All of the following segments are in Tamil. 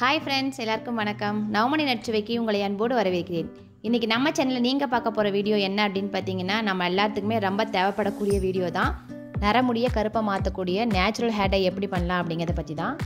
ஹாய் ஃப்ரெண்ட்ஸ் எல்லாருக்கும் வணக்கம். நவமணி நச்சுவைக்கு உங்களை அன்போடு வரவேற்கிறேன். இன்றைக்கி நம்ம சேனலில் நீங்கள் பார்க்க போகிற வீடியோ என்ன அப்படின்னு பார்த்தீங்கன்னா நம்ம எல்லாத்துக்குமே ரொம்ப தேவைப்படக்கூடிய வீடியோ தான். நரமுடிய கருப்பை மாற்றக்கூடிய நேச்சுரல் ஹேர் எப்படி பண்ணலாம் அப்படிங்கிறத பற்றி தான்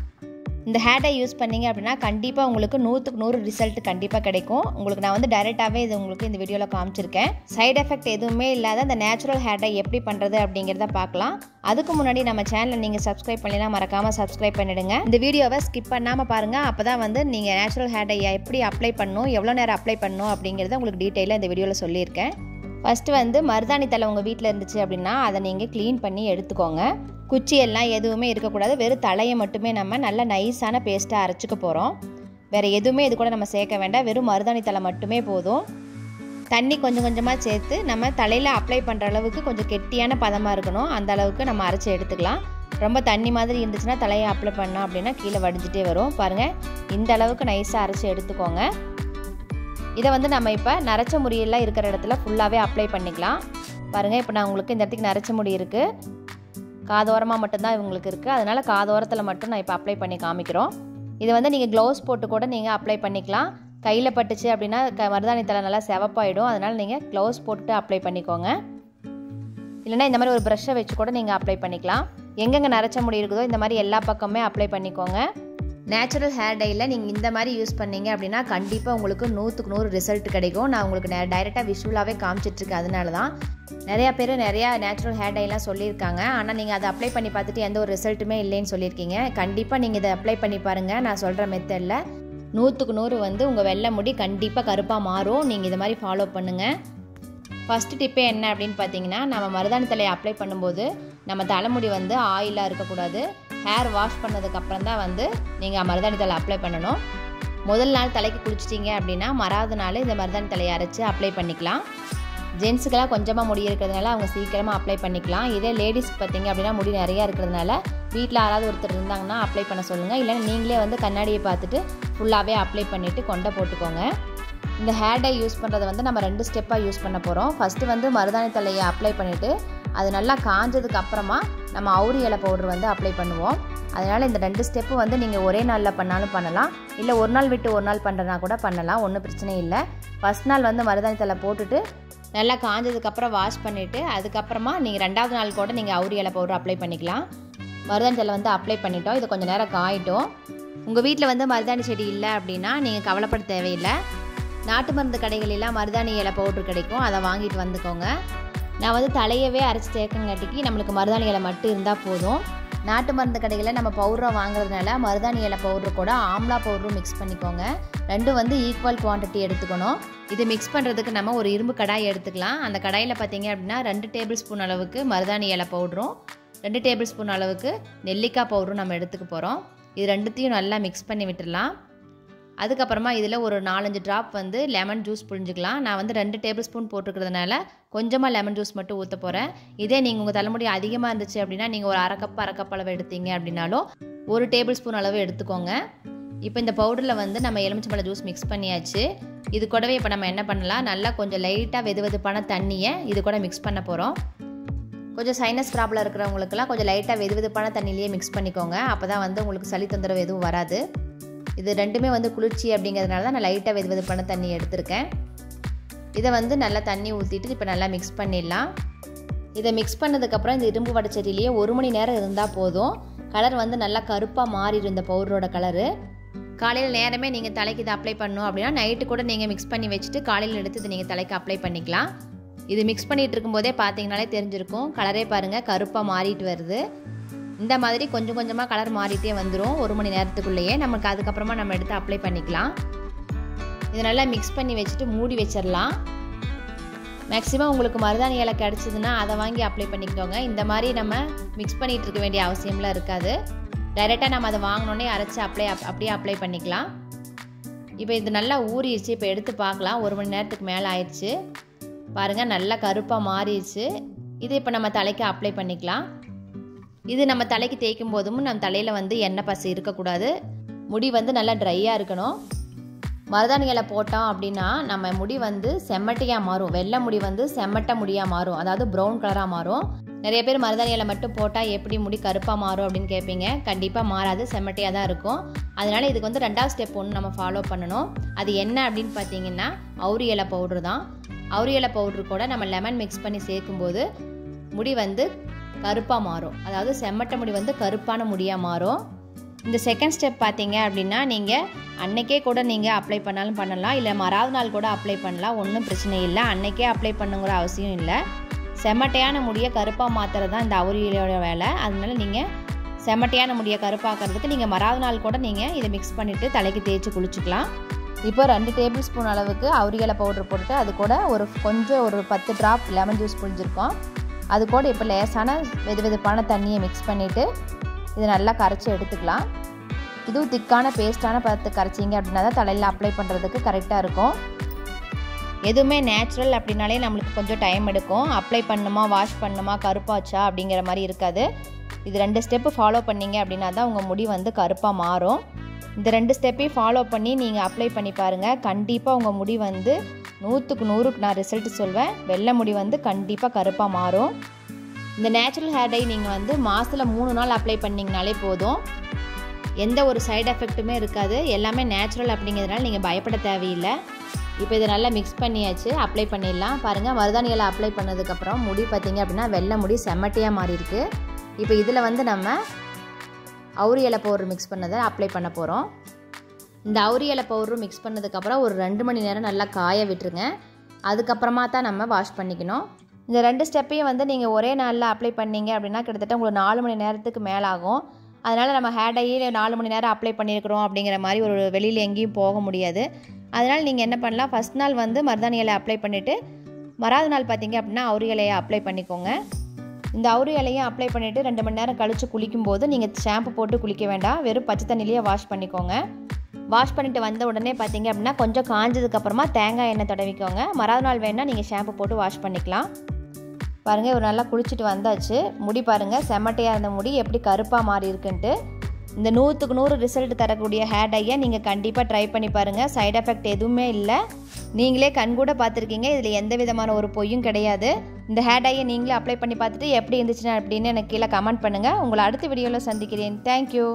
இந்த ஹேர் டை யூஸ் பண்ணீங்க அப்படின்னா கண்டிப்பாக உங்களுக்கு நூற்றுக்கு நூறு ரிசல்ட் கண்டிப்பாக கிடைக்கும். உங்களுக்கு நான் வந்து டைரெக்டாகவே இது உங்களுக்கு இந்த வீடியோவில் காமிச்சிருக்கேன். சைடு எஃபெக்ட் எதுவுமே இல்லாத இந்த நேச்சுரல் ஹேர் டை எப்படி பண்ணுறது அப்படிங்கிறத பார்க்கலாம். அதுக்கு முன்னாடி நம்ம சேனலை நீங்கள் சப்ஸ்கிரைப் பண்ணலாம் மறக்காமல் சப்ஸ்கிரைப் பண்ணிடுங்க. இந்த வீடியோவை ஸ்கிப் பண்ணாமல் பாருங்கள் அப்போ தான் வந்து நீங்கள் நேச்சுரல் ஹேர் டை எப்படி அப்ளை பண்ணணும் எவ்வளோ நேரம் அப்ளை பண்ணணும் அப்படிங்கிறத உங்களுக்கு டீட்டெயிலாக இந்த வீடியோவில் சொல்லியிருக்கேன். ஃபஸ்ட்டு வந்து மருதாணி தலை உங்கள் வீட்டில் இருந்துச்சு அப்படின்னா அதை நீங்கள் க்ளீன் பண்ணி எடுத்துக்கோங்க. குச்சி எல்லாம் எதுவுமே இருக்கக்கூடாது. வெறும் தலையை மட்டுமே நம்ம நல்ல நைஸான பேஸ்ட்டாக அரைச்சிக்க போகிறோம் வேறு எதுவுமே இது கூட நம்ம சேர்க்க வேண்டாம். வெறும் மருதாணி தலை மட்டுமே போதும். தண்ணி கொஞ்சம் கொஞ்சமாக சேர்த்து நம்ம தலையில் அப்ளை பண்ணுற அளவுக்கு கொஞ்சம் கெட்டியான பதமாக இருக்கணும். அந்த அளவுக்கு நம்ம அரைச்சி எடுத்துக்கலாம். ரொம்ப தண்ணி மாதிரி இருந்துச்சுன்னா தலையை அப்ளை பண்ணோம் அப்படின்னா கீழே வடிஞ்சிட்டே வரும். பாருங்கள் இந்த அளவுக்கு நைஸாக அரைச்சி எடுத்துக்கோங்க. இதை வந்து நம்ம இப்போ நரைச்ச முடியெல்லாம் இருக்கிற இடத்துல ஃபுல்லாகவே அப்ளை பண்ணிக்கலாம். பாருங்கள் இப்போ நான் உங்களுக்கு இந்த இடத்துக்கு நரைச்ச முடி இருக்குது காதோரமாக மட்டும்தான் இவங்களுக்கு இருக்குது அதனால் காதோரத்தில் மட்டும் நான் இப்போ அப்ளை பண்ணி காமிக்கிறோம். இதை வந்து நீங்கள் க்ளவுஸ் போட்டு கூட நீங்கள் அப்ளை பண்ணிக்கலாம். கையில் பட்டுச்சு அப்படின்னா க மருதாணி தலை நல்லா செவப்பாயிடும். அதனால் நீங்கள் க்ளவுஸ் போட்டு அப்ளை பண்ணிக்கோங்க. இல்லைனா இந்த மாதிரி ஒரு ப்ரெஷ்ஷை வச்சு கூட நீங்கள் அப்ளை பண்ணிக்கலாம். எங்கெங்கே நரைச்ச முடி இருக்குதோ இந்த மாதிரி எல்லா பக்கமே அப்ளை பண்ணிக்கோங்க. நேச்சுரல் ஹேர் டையில் நீங்கள் இந்த மாதிரி யூஸ் பண்ணீங்க அப்படின்னா கண்டிப்பாக உங்களுக்கு நூற்றுக்கு நூறு ரிசல்ட் கிடைக்கும். நான் உங்களுக்கு நே டைரெக்டாக விஷுவலாகவே காமிச்சிட்ருக்கேன் அதனால தான் நிறையா பேர் நிறையா நேச்சுரல் ஹேர் டைலாம் சொல்லியிருக்காங்க. ஆனால் நீங்கள் அதை அப்ளை பண்ணி பார்த்துட்டு எந்த ஒரு ரிசல்ட்டுமே இல்லைன்னு சொல்லியிருக்கீங்க. கண்டிப்பாக நீங்கள் இதை அப்ளை பண்ணி பாருங்கள் நான் சொல்கிற மெத்தடில் நூற்றுக்கு நூறு வந்து உங்கள் வெள்ளை முடி கண்டிப்பாக கருப்பாக மாறும். நீங்கள் இது மாதிரி ஃபாலோ பண்ணுங்கள் ஃபஸ்ட்டு டிப்பே என்ன அப்படின்னு பார்த்தீங்கன்னா நம்ம மருதாணி தலையை அப்ளை பண்ணும்போது நம்ம தலைமுடி வந்து ஆயிலாக இருக்கக்கூடாது. ஹேர் வாஷ் பண்ணதுக்கப்புறம் தான் வந்து நீங்கள் மருதாணி தலை அப்ளை பண்ணணும். முதல் நாள் தலைக்கு குளிச்சிட்டிங்க அப்படின்னா மறாவது நாள் இந்த மருதாணி தலையை அரைச்சி அப்ளை பண்ணிக்கலாம். ஜென்ஸுக்கெல்லாம் கொஞ்சமாக முடி இருக்கிறதுனால அவங்க சீக்கிரமாக அப்ளை பண்ணிக்கலாம். இதே லேடிஸ் பார்த்தீங்க அப்படின்னா முடி நிறையா இருக்கிறதுனால வீட்டில் யாராவது ஒருத்தர் இருந்தாங்கன்னா அப்ளை பண்ண சொல்லுங்கள் இல்லைன்னா நீங்களே வந்து கண்ணாடியை பார்த்துட்டு ஃபுல்லாகவே அப்ளை பண்ணிவிட்டு கொண்டை போட்டுக்கோங்க. இந்த ஹேர் டை யூஸ் பண்ணுறது வந்து நம்ம ரெண்டு ஸ்டெப்பாக யூஸ் பண்ண போகிறோம் ஃபஸ்ட்டு வந்து மருதாணி தலையை அப்ளை பண்ணிவிட்டு அது நல்லா காஞ்சதுக்கு அப்புறமா நம்ம அவுரி இலை பவுடர் வந்து அப்ளை பண்ணுவோம். அதனால் இந்த ரெண்டு ஸ்டெப்பு வந்து நீங்கள் ஒரே நாளில் பண்ணாலும் பண்ணலாம். இல்லை ஒரு நாள் விட்டு ஒரு நாள் பண்ணுறனா கூட பண்ணலாம். ஒன்றும் பிரச்சனை இல்லை. ஃபஸ்ட் நாள் வந்து மருதாணி தலை போட்டுட்டு நல்லா காஞ்சதுக்கப்புறம் வாஷ் பண்ணிவிட்டு அதுக்கப்புறமா நீங்கள் ரெண்டாவது நாள் கூட நீங்கள் அவுரி இலை பவுடர் அப்ளை பண்ணிக்கலாம். மருதாணி தலை வந்து அப்ளை பண்ணிட்டோம். இது கொஞ்சம் நேரம் காயிட்டோம். உங்கள் வீட்டில் வந்து மருதாணி செடி இல்லை அப்படின்னா நீங்கள் கவலைப்பட தேவையில்லை. நாட்டு மருந்து கடைகளெல்லாம் மருதாணி இலை பவுட்ரு கிடைக்கும். அதை வாங்கிட்டு வந்துக்கோங்க. நான் வந்து தலையவே அரைச்சி தேக்கங்காட்டிக்கு நம்மளுக்கு மருதாணி இலை மட்டும் இருந்தால் போதும். நாட்டு மருந்து கடைகளில் நம்ம பவுடரை வாங்குறதுனால மருதாணி இலை பவுடரு கூட ஆம்லா பவுடரும் மிக்ஸ் பண்ணிக்கோங்க. ரெண்டும் வந்து ஈக்குவல் குவான்டிட்டி எடுத்துக்கணும். இது மிக்ஸ் பண்ணுறதுக்கு நம்ம ஒரு இரும்பு கடாய் எடுத்துக்கலாம். அந்த கடாயில் பார்த்தீங்க அப்படின்னா ரெண்டு டேபிள் ஸ்பூன் அளவுக்கு மருதாணி இலை பவுடரும் ரெண்டு டேபிள் ஸ்பூன் அளவுக்கு நெல்லிக்காய் பவுடரும் நம்ம எடுத்துக்க போகிறோம் இது ரெண்டுத்தையும் நல்லா மிக்ஸ் பண்ணி விட்டுடலாம். அதுக்கப்புறமா இதில் ஒரு நாலஞ்சு ட்ராப் வந்து லெமன் ஜூஸ் புழிஞ்சிக்கலாம். நான் வந்து ரெண்டு டேபிள் ஸ்பூன் போட்டுக்கிறதுனால கொஞ்சமாக லெமன் ஜூஸ் மட்டும் ஊற்ற போகிறேன் இதே நீங்கள் உங்கள் தலைமுடி அதிகமாக இருந்துச்சு அப்படின்னா நீங்கள் ஒரு அரை கப் அரை கப் அளவு எடுத்தீங்க அப்படின்னாலும் ஒரு டேபிள் ஸ்பூன் அளவு எடுத்துக்கோங்க. இப்போ இந்த பவுடரில் வந்து நம்ம எலுமிச்சம்பழ ஜூஸ் மிக்ஸ் பண்ணியாச்சு. இது கூடவே இப்போ நம்ம என்ன பண்ணலாம்? நல்லா கொஞ்சம் லைட்டாக வெது வெதுப்பான தண்ணியை இது கூட மிக்ஸ் பண்ண போகிறோம் கொஞ்சம் சைனஸ் ப்ராப்ளம் இருக்கிறவங்களுக்குலாம் கொஞ்சம் லைட்டாக வெது வெதுப்பான தண்ணியிலேயே மிக்ஸ் பண்ணிக்கோங்க. அப்போ தான் வந்து உங்களுக்கு சளி தொந்தரவு எதுவும் வராது. இது ரெண்டுமே வந்து குளிர்ச்சி அப்படிங்கிறதுனால தான் நான் லைட்டாக வெது வெதுப்பான தண்ணி எடுத்திருக்கேன். இதை வந்து நல்லா தண்ணி ஊற்றிட்டு இப்போ நல்லா மிக்ஸ் பண்ணிடலாம். இதை மிக்ஸ் பண்ணதுக்கப்புறம் இந்த இரும்பு வடச்சட்டிலேயே ஒரு மணி நேரம் இருந்தால் போதும். கலர் வந்து நல்லா கருப்பாக மாறிடும் இந்த பவுடரோட கலரு காலையில் நேரமே நீங்கள் தலைக்கு இதை அப்ளை பண்ணணும் அப்படின்னா நைட்டு கூட நீங்கள் மிக்ஸ் பண்ணி வச்சுட்டு காலையில் எடுத்து இதை நீங்கள் தலைக்கு அப்ளை பண்ணிக்கலாம். இது மிக்ஸ் பண்ணிகிட்டு இருக்கும்போதே பார்த்தீங்கனாலே தெரிஞ்சிருக்கும். கலரே பாருங்கள் கருப்பாக மாறிட்டு வருது. இந்த மாதிரி கொஞ்சம் கொஞ்சமாக கலர் மாறிட்டே வந்துடும் ஒரு மணி நேரத்துக்குள்ளேயே நமக்கு அதுக்கப்புறமா நம்ம எடுத்து அப்ளை பண்ணிக்கலாம். இதை நல்லா மிக்ஸ் பண்ணி வச்சுட்டு மூடி வச்சிடலாம் மேக்ஸிமம் உங்களுக்கு மருதாணி இலை கிடச்சிதுன்னா அதை வாங்கி அப்ளை பண்ணிக்கோங்க. இந்த மாதிரி நம்ம மிக்ஸ் பண்ணிகிட்டு இருக்க வேண்டிய அவசியம்லாம் இருக்காது. டைரெக்டாக நம்ம அதை வாங்கினோன்னே அரைச்சி அப்ளை அப்படியே அப்ளை பண்ணிக்கலாம். இப்போ இது நல்லா ஊறிடுச்சு. இப்போ எடுத்து பார்க்கலாம். ஒரு மணி நேரத்துக்கு மேலே ஆயிடுச்சு. பாருங்கள் நல்லா கருப்பாக மாறிடுச்சு. இது இப்போ நம்ம தலைக்கு அப்ளை பண்ணிக்கலாம். இது நம்ம தலைக்கு தேய்க்கும் போதும் நம்ம தலையில் வந்து எண்ணெய் பசு இருக்கக்கூடாது. முடி வந்து நல்லா ட்ரையாக இருக்கணும். மருதாணி இலை போட்டோம் அப்படின்னா நம்ம முடி வந்து செம்மட்டையாக மாறும். வெள்ளை முடி வந்து செம்மட்டை முடியாக மாறும். அதாவது ப்ரௌன் கலராக மாறும். நிறைய பேர் மருதாணி இலை மட்டும் போட்டால் எப்படி முடி கருப்பாக மாறும் அப்படின்னு கேட்பீங்க கண்டிப்பாக மாறாது. செம்மட்டியாக தான் இருக்கும். அதனால் இதுக்கு வந்து ரெண்டாவது ஸ்டெப் ஒன்று நம்ம ஃபாலோ பண்ணணும். அது என்ன அப்படின்னு பார்த்தீங்கன்னா அவுரி இலை பவுட்ரு தான். அவுரி இலை பவுட்ரு கூட நம்ம லெமன் மிக்ஸ் பண்ணி சேர்க்கும்போது முடி வந்து கருப்பாக மாறும். அதாவது செம்மட்டை முடி வந்து கருப்பான முடியாக மாறும். இந்த செகண்ட் ஸ்டெப் பார்த்தீங்க அப்படின்னா நீங்கள் அன்னைக்கே கூட நீங்கள் அப்ளை பண்ணாலும் பண்ணலாம். இல்லை மறாவது நாள் கூட அப்ளை பண்ணலாம். ஒன்றும் பிரச்சனை இல்லை. அன்னைக்கே அப்ளை பண்ணுங்கிற அவசியம் இல்லை. செம்மட்டையான முடியை கருப்பாக மாற்றுறது தான் இந்த அவுரியோட வேலை. அதனால நீங்கள் செம்மட்டையான முடியை கருப்பாக்கிறதுக்கு நீங்கள் மறாவது நாள் கூட நீங்கள் இதை மிக்ஸ் பண்ணிவிட்டு தலைக்கு தேய்ச்சி குளிச்சுக்கலாம். இப்போ ரெண்டு டேபிள் ஸ்பூன் அளவுக்கு அவுரியலை பவுடர் போட்டுட்டு அது கூட ஒரு கொஞ்சம் ஒரு பத்து ட்ராப் லெமன் ஜூஸ் புழிஞ்சிருக்கோம். அது கூட இப்போ லேசான வெது வெதுப்பான தண்ணியை மிக்ஸ் பண்ணிவிட்டு இதை நல்லா கரைச்சி எடுத்துக்கலாம். இதுவும் திக்கான பேஸ்ட்டான பதத்தை கரைச்சிங்க அப்படின்னா தான் தலையில் அப்ளை பண்ணுறதுக்கு கரெக்டாக இருக்கும். எதுவுமே நேச்சுரல் அப்படின்னாலே நம்மளுக்கு கொஞ்சம் டைம் எடுக்கும். அப்ளை பண்ணுமா வாஷ் பண்ணுமா கருப்பாச்சா அப்படிங்கிற மாதிரி இருக்காது. இது ரெண்டு ஸ்டெப்பு ஃபாலோ பண்ணீங்க அப்படின்னா தான் உங்கள் முடி வந்து கருப்பாக மாறும். இந்த ரெண்டு ஸ்டெப்பையும் ஃபாலோ பண்ணி நீங்கள் அப்ளை பண்ணி பாருங்கள் கண்டிப்பாக உங்கள் முடி வந்து நூற்றுக்கு நூறுக்கு நான் ரிசல்ட் சொல்வேன். வெள்ளை முடி வந்து கண்டிப்பாக கருப்பாக மாறும். இந்த நேச்சுரல் ஹேர் டை நீங்கள் வந்து மாதத்தில் மூணு நாள் அப்ளை பண்ணிங்கனாலே போதும். எந்த ஒரு சைடு எஃபெக்ட்டுமே இருக்காது. எல்லாமே நேச்சுரல் அப்படிங்கிறதுனால நீங்கள் பயப்பட தேவையில்லை. இப்போ இதை நல்லா மிக்ஸ் பண்ணியாச்சு அப்ளை பண்ணிடலாம். பாருங்கள் மருதாணி அப்ளை பண்ணதுக்கப்புறம் முடி பார்த்திங்க அப்படின்னா வெள்ளை முடி செம்மட்டியாக மாறியிருக்கு. இப்போ இதில் வந்து நம்ம அவுரி இலை பவுடர் மிக்ஸ் பண்ணதை அப்ளை பண்ண போகிறோம் இந்த அவுரி இலை பவுடரும் மிக்ஸ் பண்ணதுக்கப்புறம் ஒரு ரெண்டு மணி நேரம் நல்லா காய விட்டுருங்க. அதுக்கப்புறமா தான் நம்ம வாஷ் பண்ணிக்கணும். இந்த ரெண்டு ஸ்டெப்பையும் வந்து நீங்கள் ஒரே நாளில் அப்ளை பண்ணீங்க அப்படின்னா கிட்டத்தட்ட உங்களுக்கு நாலு மணி நேரத்துக்கு மேலே ஆகும் அதனால் நம்ம ஹேர் டையே நாலு மணி நேரம் அப்ளை பண்ணியிருக்கிறோம் அப்படிங்கிற மாதிரி ஒரு வெளியில் எங்கேயும் போக முடியாது. அதனால் நீங்கள் என்ன பண்ணலாம் ஃபஸ்ட் நாள் வந்து மருதாணி இலை அப்ளை பண்ணிவிட்டு மறாவது நாள் பார்த்தீங்க அப்படின்னா அவுரி இலையை அப்ளை பண்ணிக்கோங்க. இந்த அவுரி இலையும் அப்ளை பண்ணிவிட்டு ரெண்டு மணி நேரம் கழித்து குளிக்கும்போது நீங்கள் ஷாம்பு போட்டு குளிக்க வேண்டாம். வெறும் பச்சை தண்ணிலேயே வாஷ் பண்ணிக்கோங்க. வாஷ் பண்ணிட்டு வந்த உடனே பார்த்தீங்க அப்படின்னா கொஞ்சம் காஞ்சதுக்கப்புறமா தேங்காய் எண்ணெய் தடவிக்கோங்க. மறாவது நாள் வேணால் நீங்கள் ஷாம்பு போட்டு வாஷ் பண்ணிக்கலாம். பாருங்கள் இவர் நல்லா குளிச்சுட்டு வந்தாச்சு. முடி பாருங்கள் செம்மட்டையாக இருந்த முடி எப்படி கருப்பாக மாறி இருக்குன்ட்டு. இந்த நூற்றுக்கு நூறு ரிசல்ட் தரக்கூடிய ஹேர் டையை நீங்கள் கண்டிப்பாக ட்ரை பண்ணி பாருங்கள் சைட் எஃபெக்ட் எதுவுமே இல்லை. நீங்களே கண் கூட பார்த்துருக்கீங்க. இதில் எந்த விதமான ஒரு பொய்யும் கிடையாது. இந்த ஹேர் டையை நீங்களே அப்ளை பண்ணி பார்த்துட்டு எப்படி இருந்துச்சுன்னா அப்படின்னு எனக்கு கீழே கமெண்ட் பண்ணுங்கள் உங்களை அடுத்த வீடியோவில் சந்திக்கிறேன். தேங்க்யூ